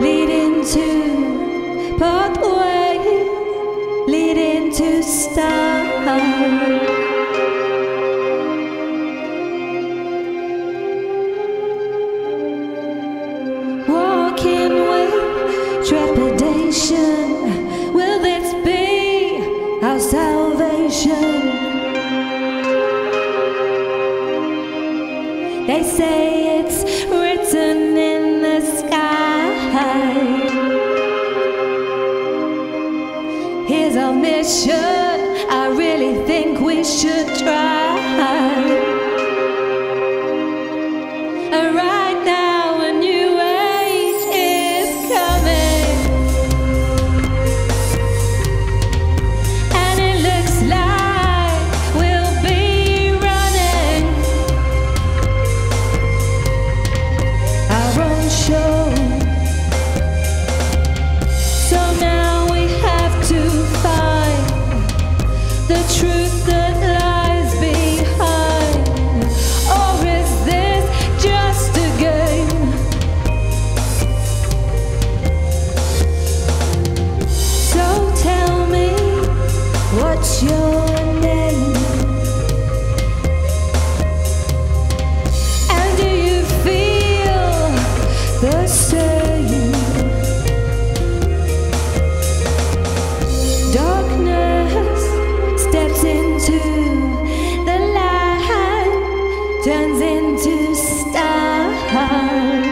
leading to pathway, leading to stars. should try. turns into stars.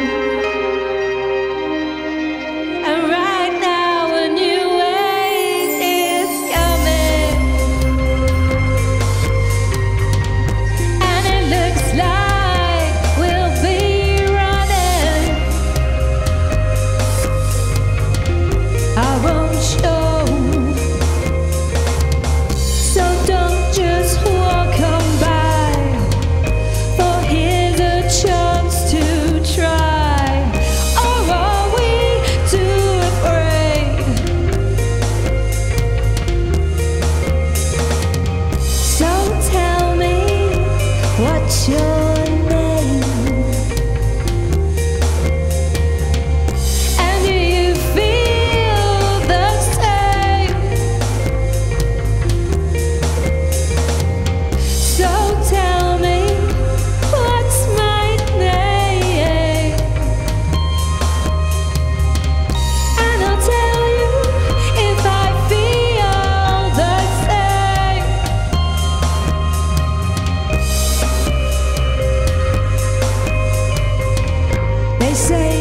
say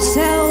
ourselves